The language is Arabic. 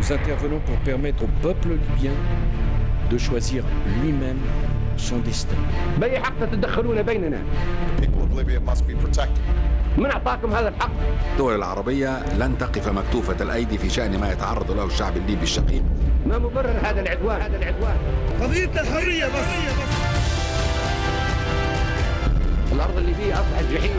Nous intervenons pour permettre au peuple libyen de choisir lui-même son destin. بأي حق تتدخلون بيننا؟ people of Libya must be protected. من أعطاكم هذا الحق؟ الدول العربية لن تقف مكتوفة الأيدي في شأن ما يتعرض له الشعب الليبي الشقيق ما مبرر هذا العدوان؟ هذا العدوان قضية الحرية بس الأرض الليبية أصبحت جحيم